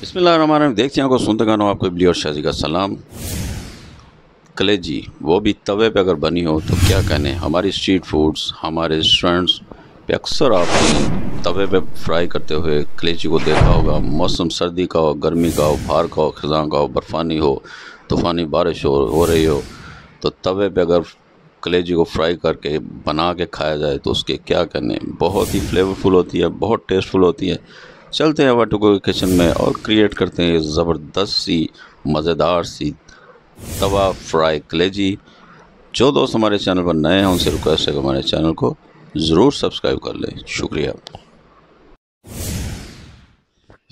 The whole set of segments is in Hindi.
बिस्मिल्लाह देखते हैं को सुनते गाना, आपको इबली और शाजी का सलाम। कलेजी वो भी तवे पे अगर बनी हो तो क्या कहने? हमारी स्ट्रीट फूड्स हमारे रेस्टोरेंट्स पे अक्सर आप तवे पे फ्राई करते हुए कलेजी को देखा होगा। मौसम सर्दी का हो, गर्मी का हो बाहर का हो खजा का हो, बर्फ़ानी हो, तूफ़ानी बारिश हो हो रही हो तो तवे पे अगर कलेजी को फ्राई करके बना के खाया जाए तो उसके क्या कहने? बहुत ही फ्लेवरफुल होती है, बहुत टेस्टफुल होती है। चलते हैं वाटुको के किचन में और क्रिएट करते हैं ज़बरदस्त सी, मज़ेदार सी तवा फ्राई कलेजी जो दोस्त हमारे चैनल पर नए हैं, उनसे रिक्वेस्ट है कि हमारे चैनल को ज़रूर सब्सक्राइब कर लें। शुक्रिया।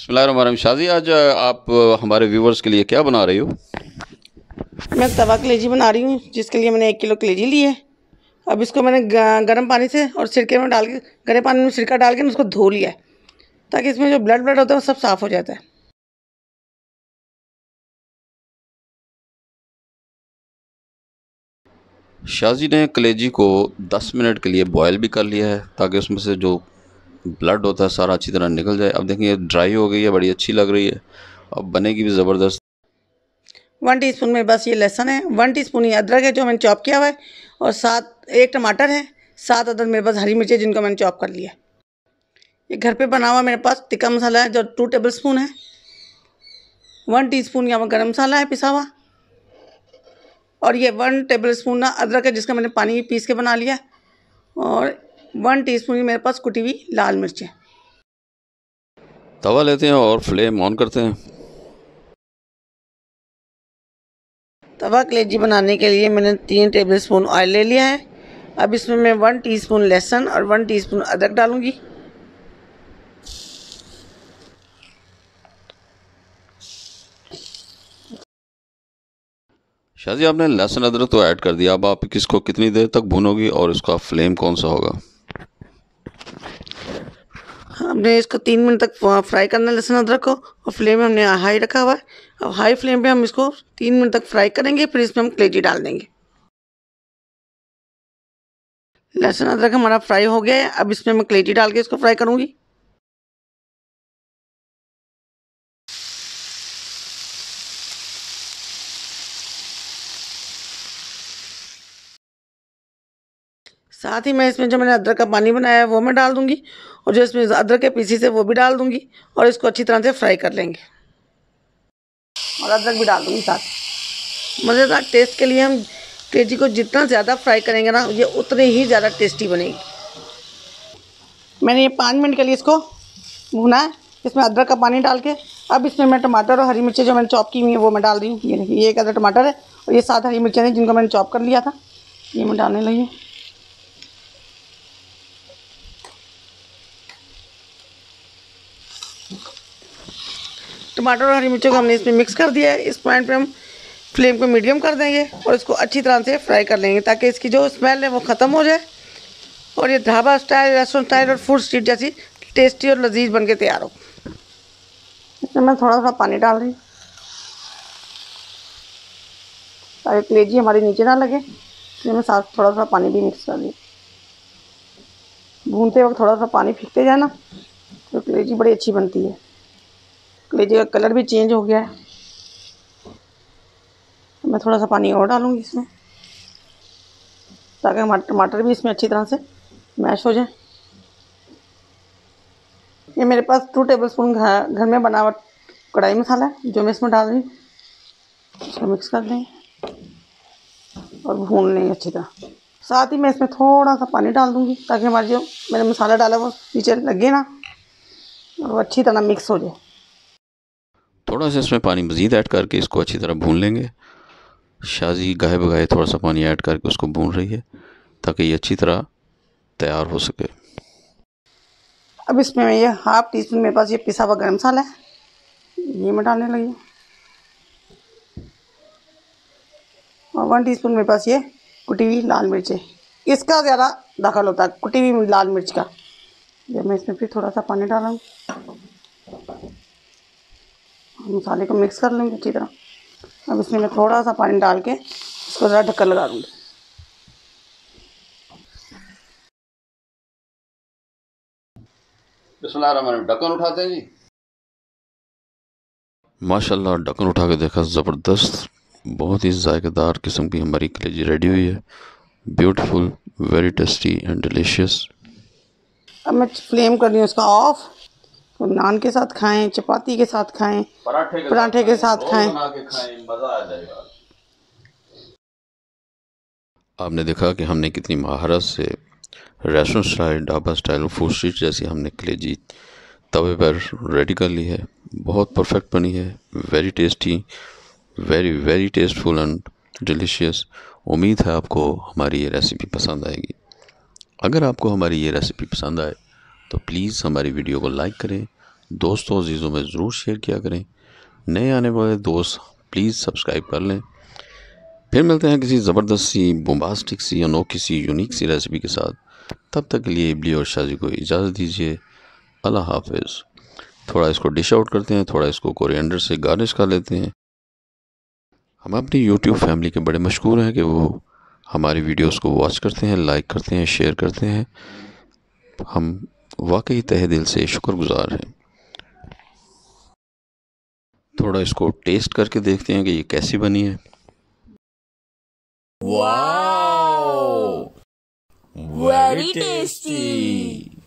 बसमिल शादी आज आप हमारे व्यूवर्स के लिए क्या बना रही हो? मैं तवा कलेजी बना रही हूँ, जिसके लिए मैंने एक किलो कलेजी ली है। अब इसको मैंने गर्म पानी से और सिरके में डाल के गर्म पानी में सिरका डाल के उसको धो लिया है। ताकि इसमें जो ब्लड ब्लड होता है वो सब साफ़ हो जाता है। शाजी ने कलेजी को 10 मिनट के लिए बॉयल भी कर लिया है ताकि उसमें से जो ब्लड होता है सारा अच्छी तरह निकल जाए। अब देखिए ड्राई हो गई है बड़ी अच्छी लग रही है। अब बनेगी भी ज़बरदस्त। वन टीस्पून में बस ये लहसुन है वन टीस्पून ये अदरक है जो मैंने चॉप किया हुआ है और सात एक टमाटर है सात अदरक मेरे पास हरी मिर्ची जिनको मैंने चॉप कर लिया ये घर पे बना हुआ मेरे पास टिक्का मसाला है जो टू टेबल स्पून है। वन टीस्पून यहाँ पर गर्म मसाला है पिसा हुआ। और ये वन टेबल स्पून ना अदरक है जिसका मैंने पानी पीस के बना लिया और वन टीस्पून मेरे पास कुटी हुई लाल मिर्च है। तवा लेते हैं और फ्लेम ऑन करते हैं। तवा कलेजी बनाने के लिए मैंने तीन टेबल स्पून ऑयल ले लिया है। अब इसमें मैं वन टीस्पून लहसुन और वन टीस्पून अदरक डालूँगी। शादी आपने लहसुन अदरक तो ऐड कर दिया। अब आप किसको कितनी देर तक भूनोगी और इसका फ्लेम कौन सा होगा? हमने इसको तीन मिनट तक फ्राई करना है लहसुन अदरक को, और फ्लेम हमने हाई रखा हुआ है। अब हाई फ्लेम पे हम इसको तीन मिनट तक फ्राई करेंगे, फिर इसमें हम कलेजी डाल देंगे। लहसुन अदरक हमारा फ्राई हो गया है। अब इसमें मैं कलेजी डाल के इसको फ्राई करूँगी। साथ ही मैं इसमें जो मैंने अदरक का पानी बनाया है, वो मैं डाल दूँगी और जो इसमें अदरक के पीसी से वो भी डाल दूँगी और इसको अच्छी तरह से फ्राई कर लेंगे। और अदरक भी डाल दूँगी साथ। मज़ेदार टेस्ट के लिए हम कलेजी को जितना ज़्यादा फ्राई करेंगे ना, ये उतनी ही ज़्यादा टेस्टी बनेगी। मैंने ये पाँच मिनट के लिए इसको भुना है, इसमें अदरक का पानी डाल के। अब इसमें मैं टमाटर और हरी मिर्ची जो मैंने चॉप की हुई है, वो मैं डाल रही हूँ। ये देखिए, ये एक अदर टमाटर है और ये सात हरी मिर्चें हैं जिनको मैंने चॉप कर लिया था। ये मैं डालने लगी हूँ। टमाटर और हरी मिर्चों को हमने इसमें मिक्स कर दिया है। इस पॉइंट पे हम फ्लेम को मीडियम कर देंगे और इसको अच्छी तरह से फ्राई कर लेंगे ताकि इसकी जो स्मेल है वो ख़त्म हो जाए। और ये ढाबा स्टाइल रेस्टोरेंट स्टाइल और फ़ूड स्ट्रीट जैसी टेस्टी और लजीज बन के तैयार हो। इसमें मैं थोड़ा सा पानी डाल रही हूँ। ताकि कलेजी हमारी नीचे ना लगे, इसलिए मैं साथ थोड़ा सा पानी भी मिक्स कर दी भूनते वक्त थोड़ा सा पानी फेंकते जाए ना तो कलेजी बड़ी अच्छी बनती है। का कलर भी चेंज हो गया है। मैं थोड़ा सा पानी और डालूँगी इसमें, ताकि हमारे टमाटर भी इसमें अच्छी तरह से मैश हो जाए। ये मेरे पास टू टेबल स्पून घर में बना हुआ कढ़ाई मसाला है, जो मैं इसमें डाल रही इसको मिक्स कर देंगे और भून लेंगे अच्छी तरह। साथ ही मैं इसमें थोड़ा सा पानी डाल दूँगी, ताकि हमारी जो मैंने मसाला डाला वो नीचे लगे ना, और वो अच्छी तरह मिक्स हो जाए। थोड़ा सा इसमें पानी मज़ीद ऐड करके इसको अच्छी तरह भून लेंगे। शाजी गाहे बगाहे थोड़ा सा पानी ऐड करके उसको भून रही है, ताकि ये अच्छी तरह तैयार हो सके। अब इसमें ये हाफ़ टी स्पून मेरे पास ये पिसा हुआ गर्म मसाला है, ये मैं डालने लगी और वन टीस्पून मेरे पास ये कुटी हुई लाल मिर्च है। इसका ज़्यादा दखल होता है, कुटी हुई लाल मिर्च का। जब मैं इसमें फिर थोड़ा सा पानी डाला मसाले को मिक्स कर लेंगे अच्छी तरह अब इसमें मैं थोड़ा सा पानी डाल के इसको ज़रा ढक्कन लगा दूँगी। ढक्कन उठाते हैं जी। माशाल्लाह ढक्कन उठा के देखा ज़बरदस्त बहुत ही जायकेदार किस्म की हमारी कलेजी रेडी हुई है। Beautiful very tasty and delicious अब मैं फ्लेम कर रही हूँ उसका ऑफ़ नान के साथ खाएँ चपाती के साथ खाएँ पराठे के पराठे के साथ खाएँ। खाएँ। मज़ा आ जाएगा। आपने देखा कि हमने कितनी महारत से restaurant style dhaba style food street जैसी हमने कलेजी तवे पर रेडी कर ली है। बहुत परफेक्ट बनी है very tasty very very tasteful and delicious उम्मीद है आपको हमारी ये रेसिपी पसंद आएगी। अगर आपको हमारी ये रेसिपी पसंद आए तो प्लीज़ हमारी वीडियो को लाइक करें, दोस्तों अजीज़ों में ज़रूर शेयर किया करें। नए आने वाले दोस्त, प्लीज़ सब्सक्राइब कर लें। फिर मिलते हैं किसी ज़बरदस्त सी बोम्बास्टिक सी या अनोखी सी यूनिक सी रेसिपी के साथ। तब तक के लिए इबली और शाजी को इजाज़त दीजिए। अल्लाह हाफिज़। थोड़ा इसको डिश आउट करते हैं, थोड़ा इसको कोरिएंडर से गार्निश कर लेते हैं। हम अपनी यूट्यूब फैमिली के बड़े मशहूर हैं कि वो हमारी वीडियोस को वॉच करते हैं लाइक करते हैं शेयर करते हैं। हम वाकई तह दिल से शुक्रगुजार हैं। थोड़ा इसको टेस्ट करके देखते हैं कि ये कैसी बनी है। Wow very tasty!